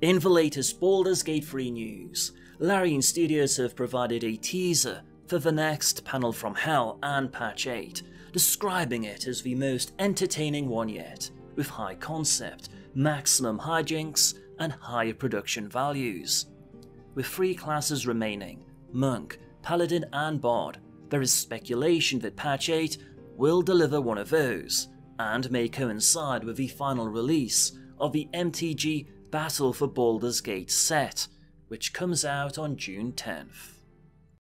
In the latest Baldur's Gate 3 news, Larian Studios have provided a teaser for the next Panel from Hell and Patch 8, describing it as the most entertaining one yet, with high concept, maximum hijinks, and higher production values. With three classes remaining Monk, Paladin, and Bard there is speculation that Patch 8 will deliver one of those, and may coincide with the final release of the MTG Battle for Baldur's Gate set, which comes out on June 10th.